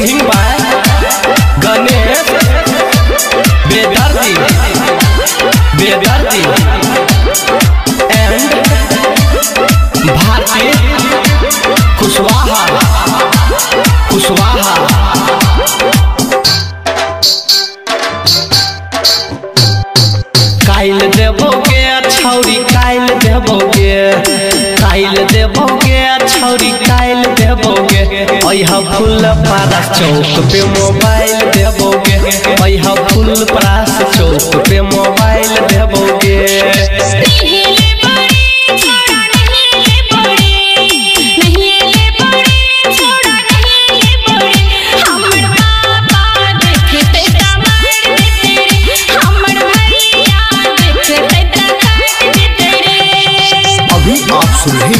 Singing by Ganesh बेदर्दी बेदर्दी and Bharti देबोगे छौरी काइल देबोगे। अइहा फूल पारस चौक पे मोबाइल देबोगे। अइहा फूल पारस चौक पे मोबाइल देबोगे। नहीं ले बड़े छोड़ा नहीं ले बड़े नहीं ले बड़े छोड़ा नहीं ले बड़े हमर पापा देखते कमर दे तेरे हमर भैया देखते काट दे तेरे अभी सुन रहे हैं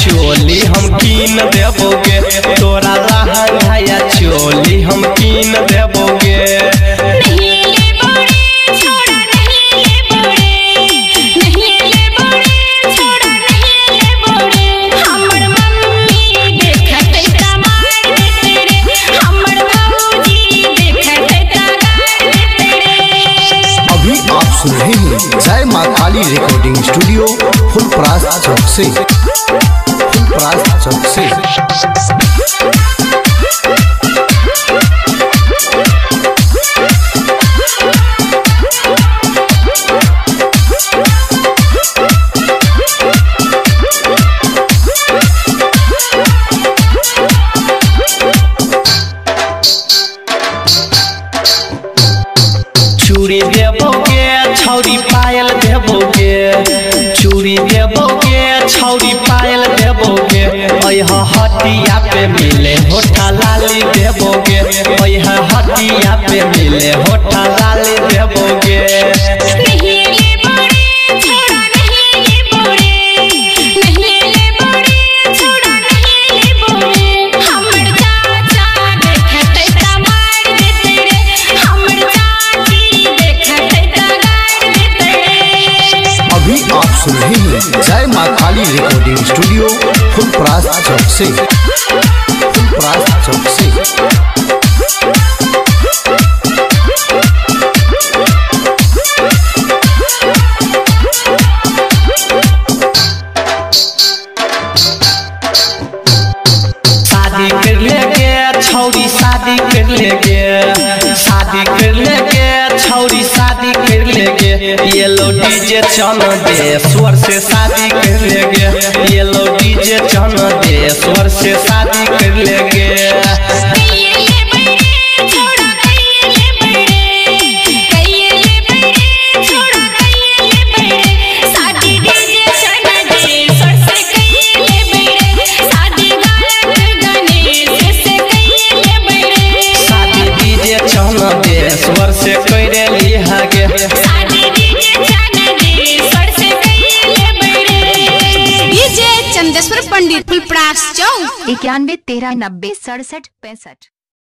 चोली हम कीन देबोगे? तोरा लहंगा या चोली हम कीन देबोगे? नहीं ले बड़े छोड़ा नहीं ले बड़े। नहीं ले बड़े छोड़ा नहीं ले बड़े। हमर मम्मी देखते कमार दे तेरे। हमर बाबूजी देखते तगार दे तेरे। अभी आप सुन रहे हैं जय माँ काली रिकॉर्डिंग स्टूडियो फुल फुलपरास चौक से। फुलपरास चौक चाची देखते तगार दे तेरे अभी आप सुन रहे जय माँ काली रिकॉर्डिंग स्टूडियो फुलपरास चौक से। फुलपरास चौक से। शादी कर लेके शादी कर लेके छौरी शादी कर लेके ये लो डीजे चन दे, स्वर से शादी कर लेके ये लो डीजे चन दे, स्वर से शादी कर लेगे। डीजे चंदेश्वर चौ इक्यानवे तेरह नब्बे सड़सठ पैंसठ।